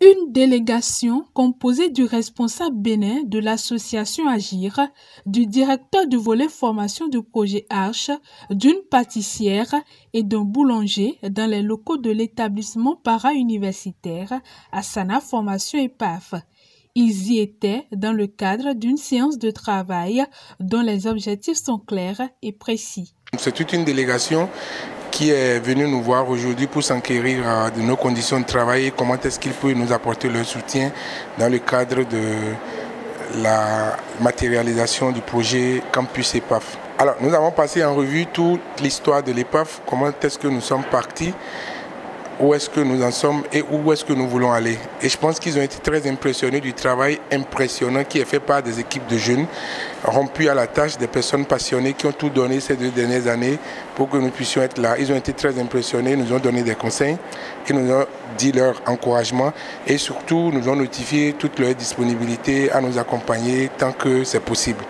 Une délégation composée du responsable bénin de l'association Agir, du directeur du volet formation du projet Arche, d'une pâtissière et d'un boulanger dans les locaux de l'établissement para-universitaire Asana Formation et PAF. Ils y étaient dans le cadre d'une séance de travail dont les objectifs sont clairs et précis. C'est toute une délégation qui est venu nous voir aujourd'hui pour s'enquérir euh, de nos conditions de travail et comment est-ce qu'il peut nous apporter leur soutien dans le cadre de la matérialisation du projet Campus EPAF. Alors, nous avons passé en revue toute l'histoire de l'EPAF, comment est-ce que nous sommes partis où est-ce que nous en sommes et où est-ce que nous voulons aller. Et je pense qu'ils ont été très impressionnés du travail impressionnant qui est fait par des équipes de jeunes rompus à la tâche, des personnes passionnées qui ont tout donné ces deux dernières années pour que nous puissions être là. Ils ont été très impressionnés, nous ont donné des conseils et nous ont dit leur encouragement et surtout nous ont notifié toute leur disponibilité à nous accompagner tant que c'est possible.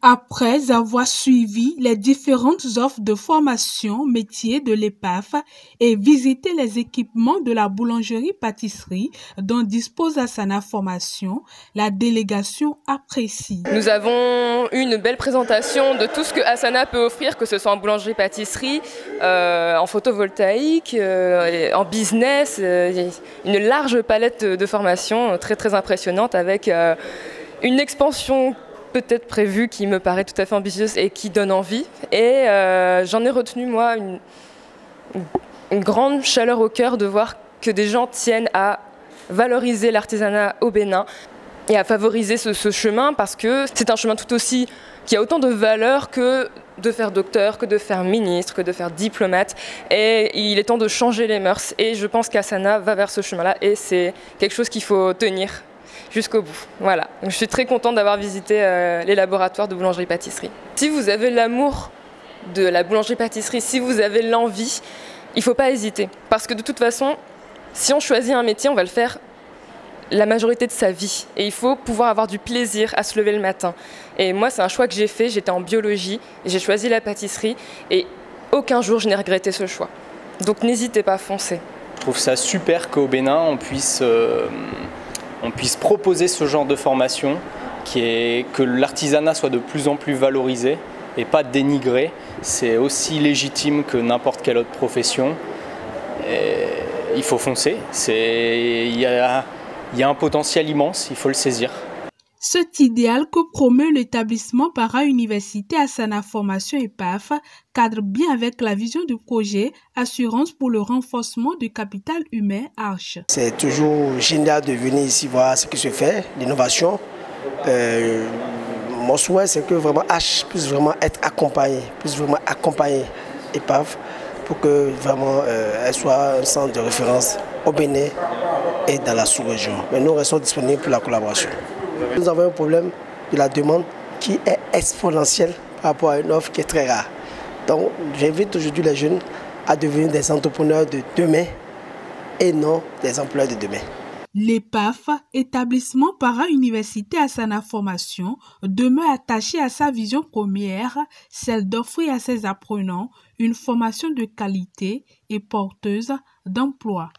Après avoir suivi les différentes offres de formation métier de l'EPAF et visité les équipements de la boulangerie-pâtisserie dont dispose Asana Formation, la délégation apprécie. Nous avons eu une belle présentation de tout ce que Asana peut offrir, que ce soit en boulangerie-pâtisserie, euh, en photovoltaïque, euh, en business, euh, une large palette de, de formations très très impressionnante avec une expansion peut-être prévue qui me paraît tout à fait ambitieuse et qui donne envie. Et euh, j'en ai retenu, moi, une, grande chaleur au cœur de voir que des gens tiennent à valoriser l'artisanat au Bénin et à favoriser ce, chemin parce que c'est un chemin tout aussi qui a autant de valeur que de faire docteur, que de faire ministre, que de faire diplomate. Et il est temps de changer les mœurs. Et je pense qu'Asana va vers ce chemin-là et c'est quelque chose qu'il faut tenir jusqu'au bout. Voilà. je suis très contente d'avoir visité euh, les laboratoires de boulangerie-pâtisserie. Si vous avez l'amour de la boulangerie-pâtisserie, si vous avez l'envie, il ne faut pas hésiter. Parce que de toute façon, si on choisit un métier, on va le faire la majorité de sa vie. Et il faut pouvoir avoir du plaisir à se lever le matin. Et moi, c'est un choix que j'ai fait. J'étais en biologie, j'ai choisi la pâtisserie. Et aucun jour, je n'ai regretté ce choix. Donc n'hésitez pas à foncer. Je trouve ça super qu'au Bénin, on puisse... Euh, on puisse proposer ce genre de formation, que l'artisanat soit de plus en plus valorisé et pas dénigré. C'est aussi légitime que n'importe quelle autre profession. il faut foncer. Il y a un potentiel immense, il faut le saisir. Cet idéal que promeut l'établissement para-université Asana Formation et PAF cadre bien avec la vision du projet Assurance pour le renforcement du capital humain Arche. C'est toujours génial de venir ici voir ce qui se fait, l'innovation. Euh, mon souhait, c'est que vraiment H puisse vraiment être accompagné, puisse vraiment accompagner EPAF pour que vraiment euh, elle soit un centre de référence au Bénin et dans la sous-région. Mais nous restons disponibles pour la collaboration. Nous avons un problème de la demande qui est exponentielle par rapport à une offre qui est très rare. Donc j'invite aujourd'hui les jeunes à devenir des entrepreneurs de demain et non des employeurs de demain. L'EPAF, établissement para-université à sa formation, demeure attaché à sa vision première, celle d'offrir à ses apprenants une formation de qualité et porteuse d'emploi.